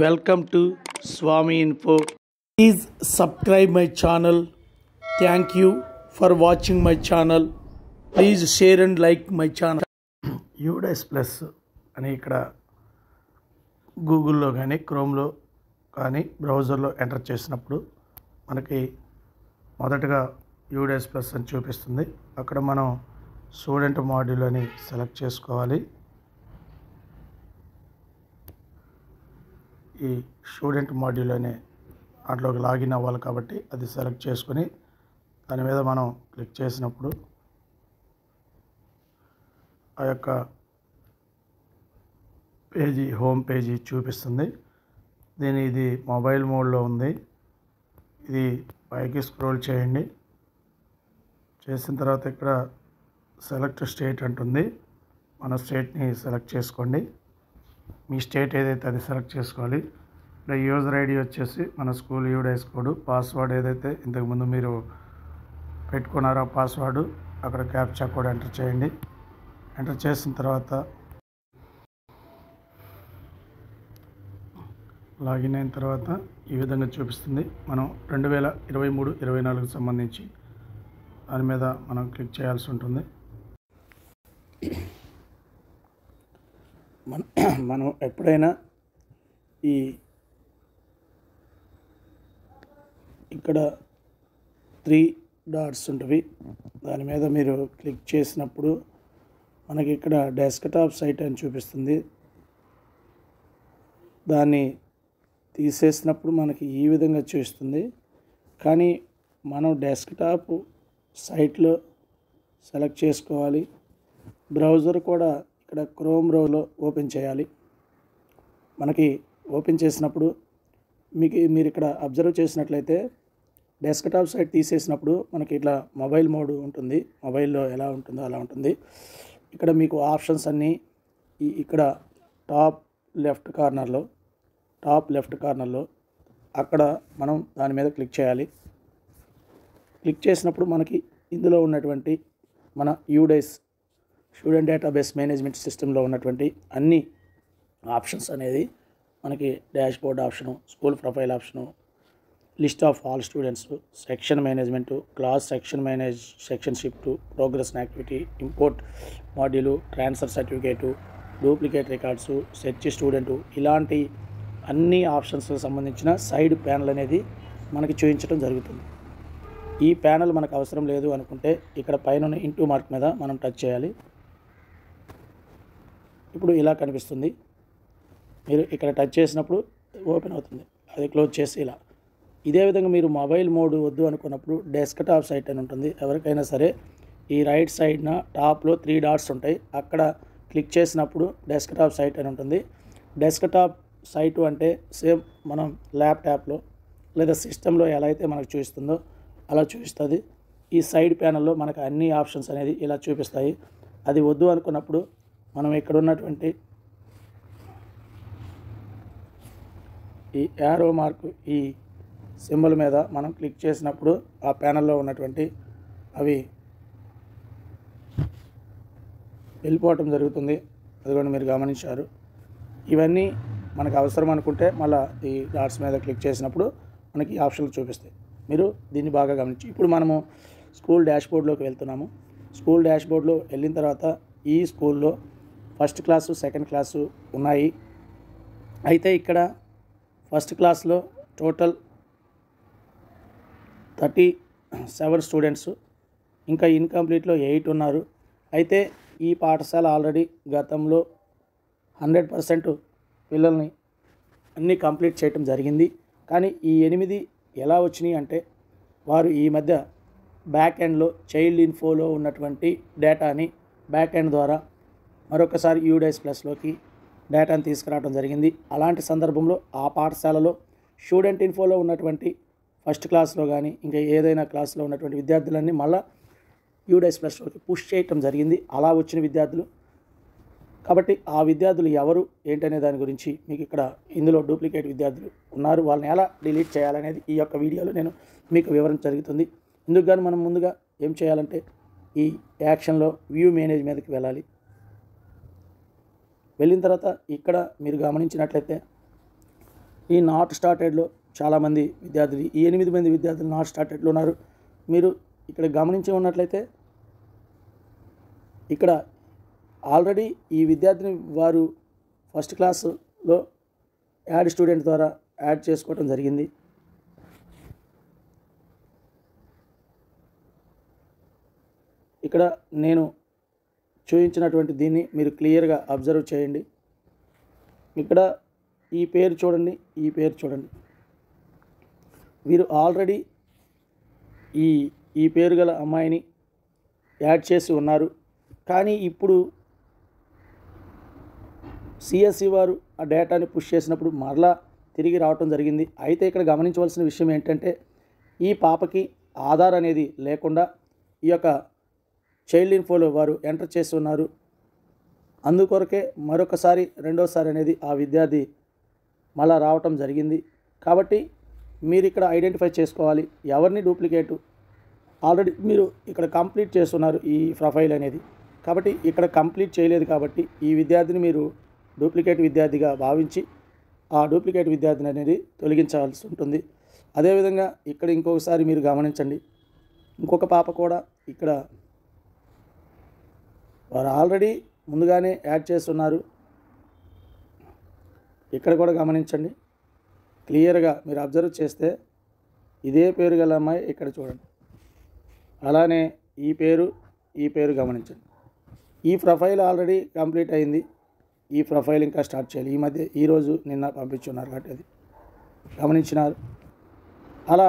Welcome to Swami info. Please subscribe my channel thank you for watching my channel please share and like my channel UDISE plus అని ఇక్కడ గూగుల్లో కానీ క్రోమ్లో కానీ బ్రౌజర్లో enter చేసినప్పుడు మనకి మొదటగా యూడెస్ ప్లస్ అని చూపిస్తుంది. అక్కడ మనం స్టూడెంట్ మాడ్యూల్ అని సెలెక్ట్ చేసుకోవాలి. ఈ స్టూడెంట్ మాడ్యూల్ అనే దాంట్లోకి లాగిన్ అవ్వాలి కాబట్టి అది సెలెక్ట్ చేసుకొని దాని మీద మనం క్లిక్ చేసినప్పుడు ఆ యొక్క పేజీ హోమ్ పేజీ చూపిస్తుంది. దీని ఇది మొబైల్ మోడ్లో ఉంది. ఇది పైకి స్క్రోల్ చేయండి. చేసిన తర్వాత ఇక్కడ సెలెక్ట్ స్టేట్ అంటుంది. మన స్టేట్ని సెలెక్ట్ చేసుకోండి. మీ స్టేట్ ఏదైతే అది సెలెక్ట్ చేసుకోవాలి. ఇక్కడ యూజర్ ఐడి వచ్చేసి మన స్కూల్ యూడైస్ కోడ్ పాస్వర్డ్ ఏదైతే ఇంతకుముందు మీరు పెట్టుకున్నారో పాస్వర్డ్ అక్కడ క్యాప్చా కోడ్ ఎంటర్ చేయండి. ఎంటర్ చేసిన తర్వాత లాగిన్ అయిన తర్వాత ఈ విధంగా చూపిస్తుంది. మనం రెండు వేల ఇరవై మూడు ఇరవై నాలుగుకి సంబంధించి దాని మీద మనం క్లిక్ చేయాల్సి ఉంటుంది. మనం ఎప్పుడైనా ఈ ఇక్కడ త్రీ డాట్స్ ఉంటవి. దాని మీద మీరు క్లిక్ చేసినప్పుడు మనకి ఇక్కడ డెస్క్టాప్ సైట్ అని చూపిస్తుంది. దాన్ని తీసేసినప్పుడు మనకి ఈ విధంగా చూస్తుంది కానీ మనం డెస్క్టాప్ సైట్లో సెలెక్ట్ చేసుకోవాలి. బ్రౌజర్ కూడా ఇక్కడ క్రోమ్ బ్రౌజర్లో ఓపెన్ చేయాలి. మనకి ఓపెన్ చేసినప్పుడు మీకు మీరు ఇక్కడ అబ్జర్వ్ చేసినట్లయితే డెస్క్టాప్ సైట్ తీసేసినప్పుడు మనకి ఇట్లా మొబైల్ మోడ్ ఉంటుంది. మొబైల్లో ఎలా ఉంటుందో అలా ఉంటుంది. ఇక్కడ మీకు ఆప్షన్స్ అన్నీ ఇక్కడ టాప్ లెఫ్ట్ కార్నర్లో టాప్ లెఫ్ట్ కార్నర్లో అక్కడ మనం దాని మీద క్లిక్ చేయాలి. క్లిక్ చేసినప్పుడు మనకి ఇందులో ఉన్నటువంటి మన యూడైస్ స్టూడెంట్ డేటాబేస్ మేనేజ్మెంట్ సిస్టంలో ఉన్నటువంటి అన్ని ఆప్షన్స్ అనేది మనకి dashboard option school profile option list of all students section management class section manage section shift progress activity import module transfer certificate duplicate records search student ఇలాంటి అన్ని ఆప్షన్స్కి సంబంధించిన side panel అనేది మనకి చూపించడం జరుగుతుంది. ఈ ప్యానల్ మనకు అవసరం లేదు అనుకుంటే ఇక్కడ పైన ఇంటూ మార్క్ మీద మనం టచ్ చేయాలి. ఇప్పుడు ఇలా కనిపిస్తుంది. మీరు ఇక్కడ టచ్ చేసినప్పుడు ఓపెన్ అవుతుంది. అది క్లోజ్ చేసి ఇలా. ఇదే విధంగా మీరు మొబైల్ మోడ్ వద్దు అనుకున్నప్పుడు డెస్క్టాప్ సైట్ అని ఉంటుంది. ఎవరికైనా సరే ఈ రైట్ సైడ్న టాప్లో త్రీ డాట్స్ ఉంటాయి. అక్కడ క్లిక్ చేసినప్పుడు డెస్క్టాప్ సైట్ అని ఉంటుంది. డెస్క్టాప్ సైటు అంటే సేమ్ మనం ల్యాప్టాప్లో లేదా సిస్టంలో ఎలా అయితే మనకు చూపిస్తుందో అలా చూపిస్తుంది. ఈ సైడ్ ప్యానల్లో మనకు అన్ని ఆప్షన్స్ అనేది ఇలా చూపిస్తాయి. అది వద్దు అనుకున్నప్పుడు మనం ఇక్కడ ఉన్నటువంటి ఈ యారో మార్క్ ఈ సింబల్ మీద మనం క్లిక్ చేసినప్పుడు ఆ ప్యానల్లో ఉన్నటువంటి అవి వెళ్ళిపోవటం జరుగుతుంది. అది కూడా మీరు గమనించారు. ఇవన్నీ మనకు అవసరం అనుకుంటే మళ్ళీ ఈ డాట్స్ మీద క్లిక్ చేసినప్పుడు మనకి ఆప్షన్లు చూపిస్తాయి. మీరు దీన్ని బాగా గమనించి ఇప్పుడు మనము స్కూల్ డాష్బోర్డ్లోకి వెళ్తున్నాము. స్కూల్ డాష్బోర్డ్లో వెళ్ళిన తర్వాత ఈ స్కూల్లో ఫస్ట్ క్లాసు సెకండ్ క్లాసు ఉన్నాయి. అయితే ఇక్కడ ఫస్ట్ క్లాస్లో టోటల్ థర్టీ సెవెన్ స్టూడెంట్స్. ఇంకా ఇన్కంప్లీట్లో ఎయిట్ ఉన్నారు. అయితే ఈ పాఠశాల ఆల్రెడీ గతంలో హండ్రెడ్ పర్సెంట్ పిల్లల్ని అన్నీ కంప్లీట్ చేయటం జరిగింది. కానీ ఈ ఎనిమిది ఎలా వచ్చినాయి అంటే వారు ఈ మధ్య బ్యాక్ ఎండ్లో చైల్డ్ ఇన్ఫోలో ఉన్నటువంటి డేటాని బ్యాక్ ఎండ్ ద్వారా మరొకసారి యూడైస్ ప్లస్లోకి డేటాను తీసుకురావడం జరిగింది. అలాంటి సందర్భంలో ఆ పాఠశాలలో స్టూడెంట్ ఇన్ఫోలో ఉన్నటువంటి ఫస్ట్ క్లాస్లో కానీ ఇంకా ఏదైనా క్లాస్లో ఉన్నటువంటి విద్యార్థులన్నీ మళ్ళీ యూడైస్ ప్లస్లోకి పుష్ చేయటం జరిగింది. అలా వచ్చిన విద్యార్థులు. కాబట్టి ఆ విద్యార్థులు ఎవరు ఏంటనే దాని గురించి మీకు ఇక్కడ ఇందులో డూప్లికేట్ విద్యార్థులు ఉన్నారు. వాళ్ళని ఎలా డిలీట్ చేయాలనేది ఈ యొక్క వీడియోలో నేను మీకు వివరణ జరుగుతుంది. ఇందుకు గాను మనం ముందుగా ఏం చేయాలంటే ఈ యాక్షన్లో వ్యూ మేనేజ్ మీదకి వెళ్ళాలి. వెళ్ళిన తర్వాత ఇక్కడ మీరు గమనించినట్లయితే ఈ నాట్ స్టార్టెడ్లో చాలామంది విద్యార్థులు ఈ ఎనిమిది మంది విద్యార్థులు నాట్ స్టార్టెడ్లో ఉన్నారు. మీరు ఇక్కడ గమనించి ఉన్నట్లయితే ఇక్కడ ఆల్రెడీ ఈ విద్యార్థిని వారు ఫస్ట్ క్లాస్లో యాడ్ స్టూడెంట్ ద్వారా యాడ్ చేసుకోవడం జరిగింది. ఇక్కడ నేను చూపించినటువంటి దీన్ని మీరు క్లియర్గా అబ్జర్వ్ చేయండి. ఇక్కడ ఈ పేరు చూడండి ఈ పేరు చూడండి. వీరు ఆల్రెడీ ఈ ఈ పేరు గల అమ్మాయిని యాడ్ చేసి ఉన్నారు. కానీ ఇప్పుడు సిఎస్సి వారు ఆ డేటాని పుష్ చేసినప్పుడు మరలా తిరిగి రావటం జరిగింది. అయితే ఇక్కడ గమనించవలసిన విషయం ఏంటంటే ఈ పాపకి ఆధార్ అనేది లేకుండా ఈ యొక్క చైల్డ్ ఇన్ఫోలో వారు ఎంటర్ చేస్తున్నారు. అందుకొరకే మరొకసారి రెండోసారి అనేది ఆ విద్యార్థి మళ్ళా రావటం జరిగింది. కాబట్టి మీరు ఇక్కడ ఐడెంటిఫై చేసుకోవాలి. ఎవరిని డూప్లికేటు? ఆల్రెడీ మీరు ఇక్కడ కంప్లీట్ చేస్తున్నారు ఈ ప్రొఫైల్ అనేది. కాబట్టి ఇక్కడ కంప్లీట్ చేయలేదు కాబట్టి ఈ విద్యార్థిని మీరు డూప్లికేట్ విద్యార్థిగా భావించి ఆ డూప్లికేట్ విద్యార్థిని అనేది తొలగించాల్సి ఉంటుంది. అదేవిధంగా ఇక్కడ ఇంకొకసారి మీరు గమనించండి. ఇంకొక పాప కూడా ఇక్కడ వారు ఆల్రెడీ ముందుగానే యాడ్ చేస్తున్నారు. ఇక్కడ కూడా గమనించండి. క్లియర్గా మీరు అబ్జర్వ్ చేస్తే ఇదే పేరు గల అమ్మాయి ఇక్కడ చూడండి. అలానే ఈ పేరు ఈ పేరు గమనించండి. ఈ ప్రొఫైల్ ఆల్రెడీ కంప్లీట్ అయింది. ఈ ప్రొఫైల్ ఇంకా స్టార్ట్ చేయాలి. ఈ మధ్య ఈరోజు నిన్న పంపించున్నారు కాబట్టి అది గమనించినారు. అలా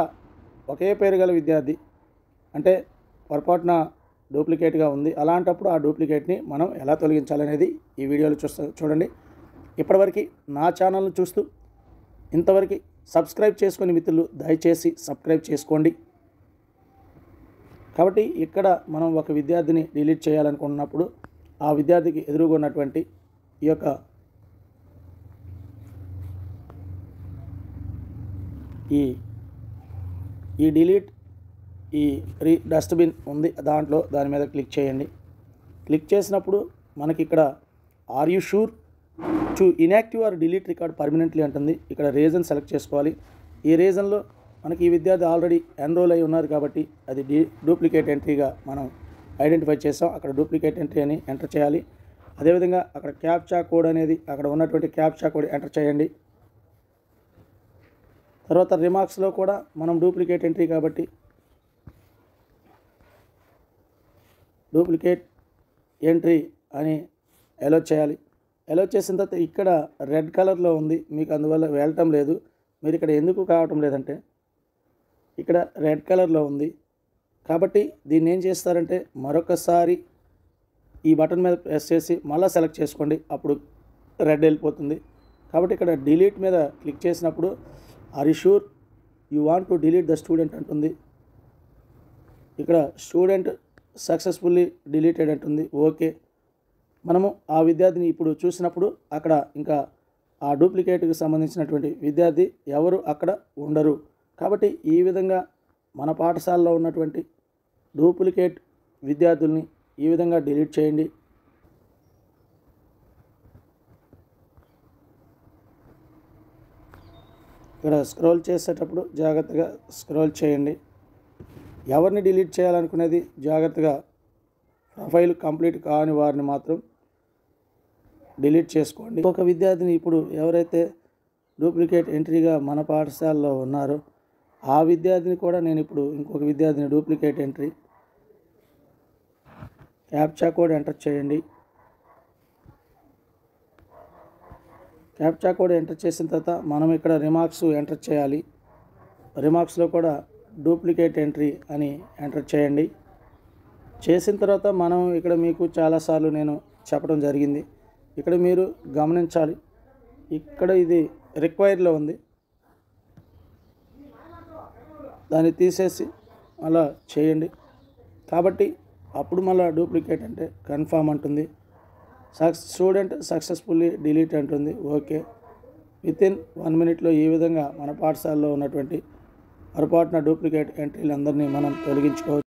ఒకే పేరు గల విద్యార్థి అంటే పొరపాటున డూప్లికేట్గా ఉంది. అలాంటప్పుడు ఆ డూప్లికేట్ని మనం ఎలా తొలగించాలనేది ఈ వీడియోలో చూస్తా చూడండి. ఇప్పటివరకు నా ఛానల్ను చూస్తూ ఇంతవరకు సబ్స్క్రైబ్ చేసుకుని మిత్రులు దయచేసి సబ్స్క్రైబ్ చేసుకోండి. కాబట్టి ఇక్కడ మనం ఒక విద్యార్థిని డిలీట్ చేయాలనుకున్నప్పుడు ఆ విద్యార్థికి ఎదురుగా ఉన్నటువంటి ఈ యొక్క ఈ ఈ డిలీట్ ఈ రీ డస్ట్బిన్ ఉంది దాంట్లో దాని మీద క్లిక్ చేయండి. క్లిక్ చేసినప్పుడు మనకి ఇక్కడ are you sure to inactive or delete record permanently అంటుంది. ఇక్కడ రీజన్ సెలెక్ట్ చేసుకోవాలి. ఈ రీజన్లో మనకి ఈ విద్యార్థి ఆల్రెడీ ఎన్రోల్ అయి ఉన్నారు కాబట్టి అది డీ డూప్లికేట్ ఎంట్రీగా మనం ఐడెంటిఫై చేసాం. అక్కడ డూప్లికేట్ ఎంట్రీ అని ఎంటర్ చేయాలి. అదేవిధంగా అక్కడ క్యాప్చా కోడ్ అనేది అక్కడ ఉన్నటువంటి క్యాప్చా కోడ్ ఎంటర్ చేయండి. తర్వాత రిమార్క్స్లో కూడా మనం డూప్లికేట్ ఎంట్రీ కాబట్టి డూప్లికేట్ ఎంట్రీ అని ఎలో చేయాలి. అలో చేసిన తర్వాత ఇక్కడ రెడ్ కలర్లో ఉంది. మీకు అందువల్ల వెళ్ళటం లేదు. మీరు ఇక్కడ ఎందుకు కావటం లేదంటే ఇక్కడ రెడ్ కలర్లో ఉంది. కాబట్టి దీన్ని ఏం చేస్తారంటే మరొకసారి ఈ బటన్ మీద ప్రెస్ చేసి మళ్ళీ సెలెక్ట్ చేసుకోండి. అప్పుడు రెడ్ వెళ్ళిపోతుంది. కాబట్టి ఇక్కడ డిలీట్ మీద క్లిక్ చేసినప్పుడు are you sure you want to delete the student అంటుంది. ఇక్కడ స్టూడెంట్ సక్సెస్ఫుల్లీ డిలీటెడ్ అంటుంది. ఓకే. మనము ఆ విద్యార్థిని ఇప్పుడు చూసినప్పుడు అక్కడ ఇంకా ఆ డూప్లికేట్కి సంబంధించినటువంటి విద్యార్థి ఎవరు అక్కడ ఉండరు. కాబట్టి ఈ విధంగా మన పాఠశాలలో ఉన్నటువంటి డూప్లికేట్ విద్యార్థుల్ని ఈ విధంగా డిలీట్ చేయండి. ఇక్కడ స్క్రోల్ చేసేటప్పుడు జాగ్రత్తగా స్క్రోల్ చేయండి. ఎవరిని డిలీట్ చేయాలనుకునేది జాగ్రత్తగా ప్రొఫైల్ కంప్లీట్ కాని వారిని మాత్రం డిలీట్ చేసుకోండి. ఒక విద్యార్థిని ఇప్పుడు ఎవరైతే డూప్లికేట్ ఎంట్రీగా మన పాఠశాలలో ఉన్నారో ఆ విద్యార్థిని కూడా నేను ఇప్పుడు ఇంకొక విద్యార్థిని duplicate entry captcha code enter చేయండి. క్యాప్చా కోడ్ ఎంటర్ చేసిన తర్వాత మనం ఇక్కడ రిమార్క్స్ ఎంటర్ చేయాలి. రిమార్క్స్లో కూడా డూప్లికేట్ ఎంట్రీ అని ఎంటర్ చేయండి. చేసిన తర్వాత మనం ఇక్కడ మీకు చాలాసార్లు నేను చెప్పడం జరిగింది. ఇక్కడ మీరు గమనించాలి. ఇక్కడ ఇది రిక్వైర్లో ఉంది. దాన్ని తీసేసి అలా చేయండి. కాబట్టి అప్పుడు మళ్ళీ డూప్లికేట్ అంటే కన్ఫామ్ అంటుంది. సక్స్ స్టూడెంట్ సక్సెస్ఫుల్లీ డిలీట్ అంటుంది. ఓకే. విత్ ఇన్ వన్ మినిట్లో ఈ విధంగా మన పాఠశాలలో ఉన్నటువంటి పొరపాటున డూప్లికేట్ ఎంట్రీలు అందరినీ మనం తొలగించుకోవచ్చు.